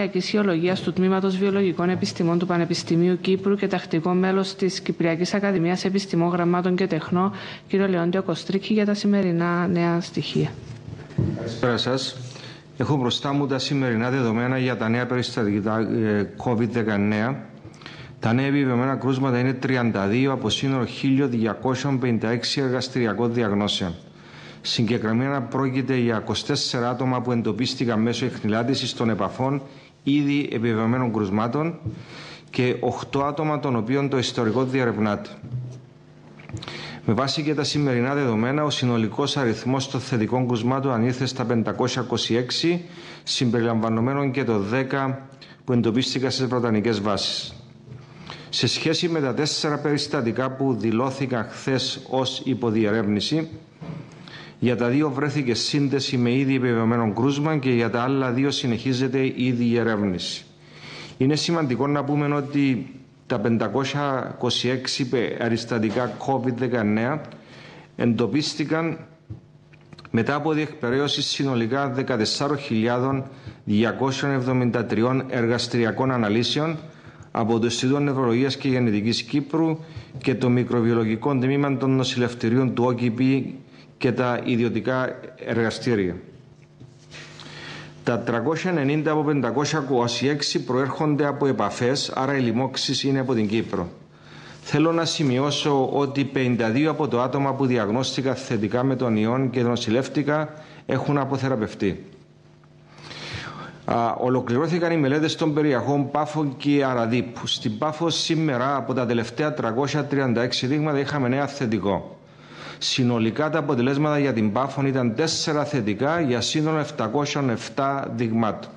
Ακησιολογία του Τμήματος Βιολογικών Επιστημών του Πανεπιστημίου Κύπρου και τακτικό μέλος της Κυπριακής Ακαδημίας Επιστημών Γραμμάτων και Τεχνών, κ. Λεόντιο Κοστρίκη, για τα σημερινά νέα στοιχεία. Καλησπέρα σας. Έχω μπροστά μου τα σημερινά δεδομένα για τα νέα περιστατικά ε, COVID-19. Τα νέα επιβεβαιωμένα κρούσματα είναι 32 από σύνολο 1.256 εργαστηριακών διαγνώσεων. Συγκεκριμένα πρόκειται για 24 άτομα που εντοπίστηκαν μέσω εχνηλάτησης των επαφών ήδη επιβεβαιωμένων κρουσμάτων και 8 άτομα των οποίων το ιστορικό διαρευνάται. Με βάση και τα σημερινά δεδομένα, ο συνολικός αριθμός των θετικών κρουσμάτων ανήρθε στα 526, συμπεριλαμβανομένων και το 10 που εντοπίστηκαν στις βρετανικές βάσεις. Σε σχέση με τα τέσσερα περιστατικά που δηλώθηκαν χθες ως υποδιερεύνηση, για τα δύο βρέθηκε σύνδεση με ήδη επιβεβαιωμένο κρούσμα και για τα άλλα δύο συνεχίζεται ήδη η ερεύνηση. Είναι σημαντικό να πούμε ότι τα 526 περιστατικά COVID-19 εντοπίστηκαν μετά από διεκπαιρέωση συνολικά 14.273 εργαστηριακών αναλύσεων από το Ινστιτούτο Νευρολογίας και Γενετικής Κύπρου και το Μικροβιολογικό Τμήμα των Νοσηλευτηρίων του ΟΚΙΠΗ και τα ιδιωτικά εργαστήρια. Τα 390 από 526 προέρχονται από επαφές, άρα οι λοιμώξεις είναι από την Κύπρο. Θέλω να σημειώσω ότι 52 από το άτομα που διαγνώστηκαν θετικά με τον ιόν και νοσηλεύτηκα έχουν αποθεραπευτεί. Α, ολοκληρώθηκαν οι μελέτες των περιαχών Πάφων και Αραδίπου. Στην Πάφο σήμερα από τα τελευταία 336 δείγματα είχαμε νέα θετικό. Συνολικά τα αποτελέσματα για την Πάφων ήταν 4 θετικά για σύνολο 707 δειγμάτων.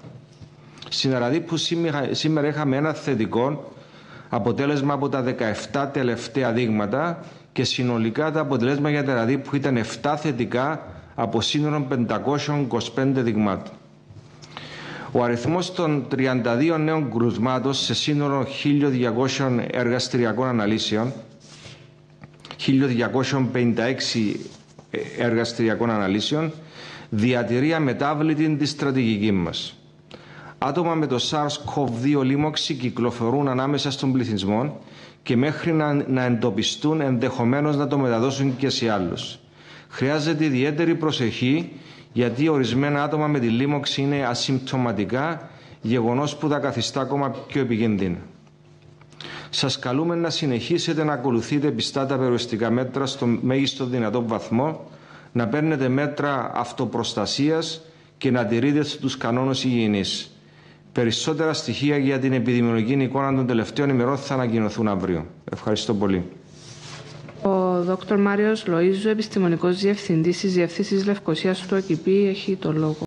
Στην Αραδίπου σήμερα, σήμερα είχαμε ένα θετικό αποτέλεσμα από τα 17 τελευταία δείγματα και συνολικά τα αποτελέσματα για την Αραδίπου ήταν 7 θετικά από σύνολο 525 δειγμάτων. Ο αριθμός των 32 νέων κρουσμάτων σε σύνολο 1.200 εργαστηριακών αναλύσεων 1256 εργαστηριακών αναλύσεων διατηρεί αμετάβλητη της στρατηγική μας. Άτομα με το SARS-CoV-2 λίμωξη κυκλοφορούν ανάμεσα στον πληθυσμό και μέχρι να, να εντοπιστούν ενδεχομένως να το μεταδώσουν και σε άλλους. Χρειάζεται ιδιαίτερη προσοχή γιατί ορισμένα άτομα με τη λίμωξη είναι ασυμπτωματικά, γεγονός που τα καθιστά ακόμα πιο επικίνδυνα. Σας καλούμε να συνεχίσετε να ακολουθείτε πιστά τα περιοριστικά μέτρα στο μέγιστο δυνατό βαθμό, να παίρνετε μέτρα αυτοπροστασίας και να τηρείτε τους κανόνες υγιεινής. Περισσότερα στοιχεία για την επιδημιολογική εικόνα των τελευταίων ημερών θα ανακοινωθούν αύριο. Ευχαριστώ πολύ. Ο Δ. Μάριος Λοΐζου, επιστημονικός διευθυντής της Διευθύνσης Λευκοσίας του ΟΚΙΠΗ, έχει το λόγο.